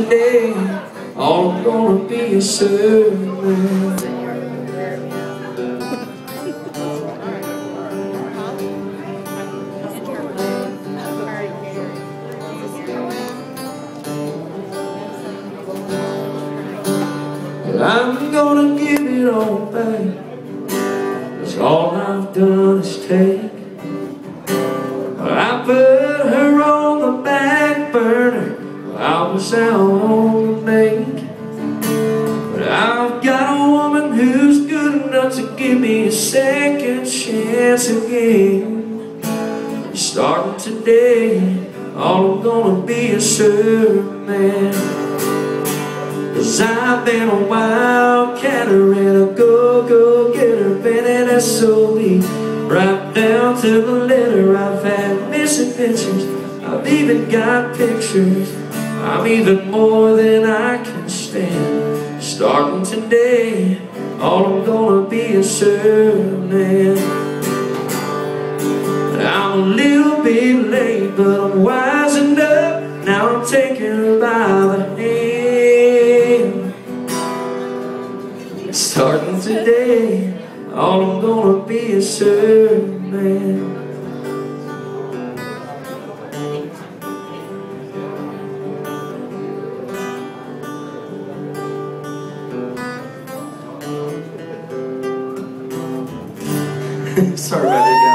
Today, all I'm gonna be a servant. I'm gonna give it all back Cause all I've done is take Make But I've got a woman who's good enough to give me a second chance again. Starting today, all I'm gonna be a servant man Cause I've been a wildcatter and a go-go-getter Been an SOB right down to the letter I've had misadventures, I've even got pictures I'm even more than I can stand. Starting today, all I'm gonna be is serving. I'm a little bit late, but I'm wising up. Now I'm taking her by the hand. Starting today, all I'm gonna be is servant. Sorry about that, guys.